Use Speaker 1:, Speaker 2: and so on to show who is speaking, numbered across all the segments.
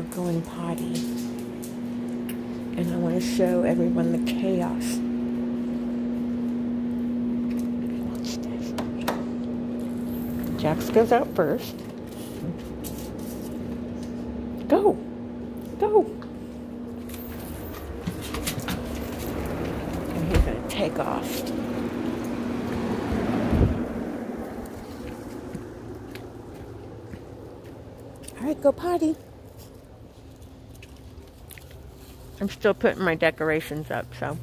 Speaker 1: we're going potty. And I want to show everyone the chaos. Jax goes out first. Go. Go. And he's going to take off. All right, go potty. I'm still putting my decorations up, so.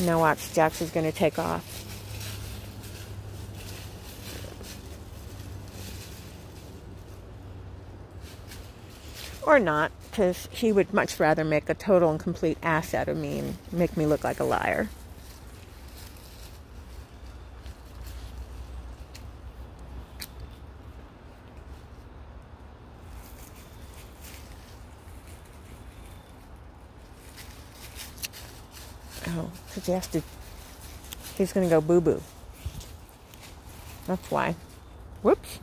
Speaker 1: Now watch, Jax is going to take off. Or not, because he would much rather make a total and complete ass out of me and make me look like a liar. Oh, because he has to. He's going to go boo boo. That's why. Whoops.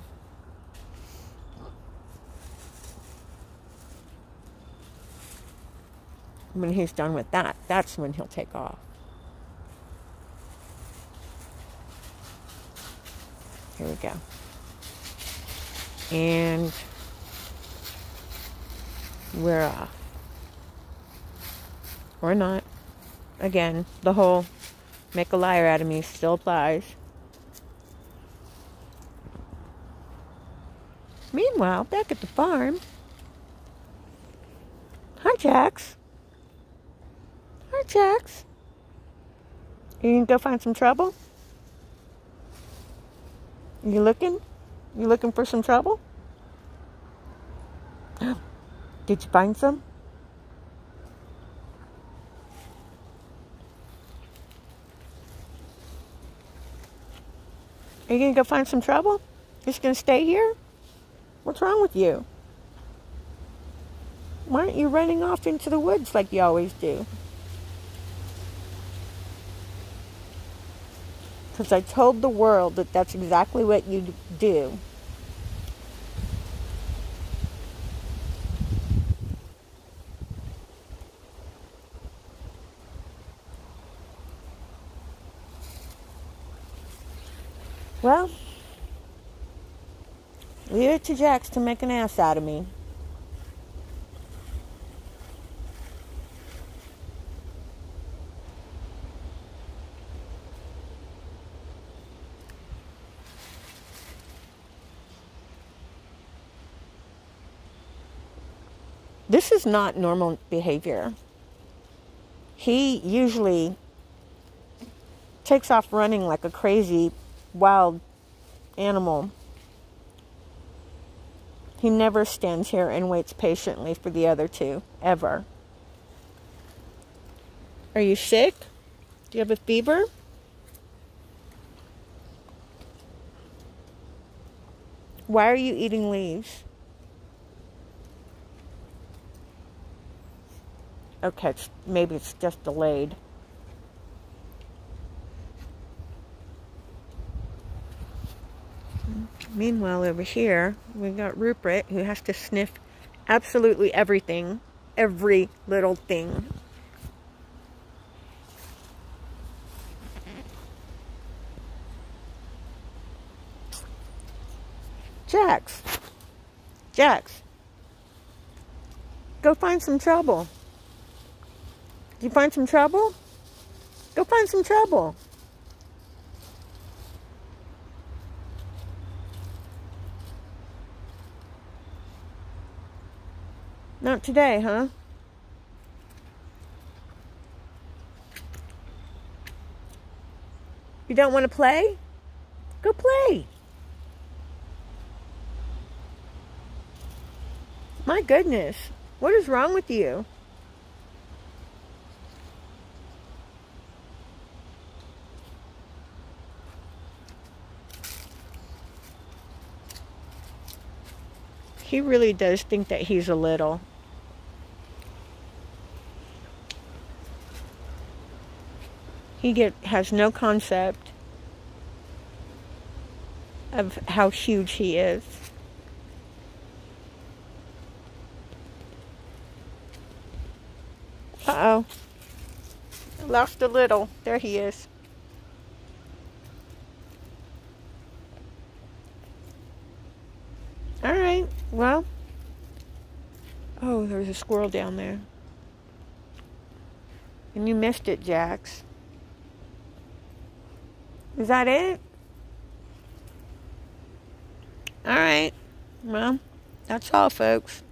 Speaker 1: When he's done with that, that's when he'll take off. Here we go. And we're off. Or not again, the whole make a liar out of me still applies. Meanwhile, back at the farm, hi Jax. Hi Jax. You can go find some trouble? You looking? You looking for some trouble? Did you find some? Are you going to go find some trouble? Just going to stay here? What's wrong with you? Why aren't you running off into the woods like you always do? Because I told the world that that's exactly what you do. Well, leave it to Jax to make an ass out of me. This is not normal behavior. He usually takes off running like a crazy wild animal. He never stands here and waits patiently for the other two, ever. Are you sick? Do you have a fever? Why are you eating leaves? Okay, maybe it's just delayed. Meanwhile, over here, we've got Rupert who has to sniff absolutely everything, every little thing. Jax. Jax. Go find some trouble. You find some trouble? Go find some trouble. Not today, huh? You don't want to play? Go play. My goodness. What is wrong with you? He really does think that he's a little. He get has no concept of how huge he is. Uh-oh. Lost a little. There he is. All right. Well. Oh, there's a squirrel down there. And you missed it, Jax. Is that it? All right. Well, that's all, folks.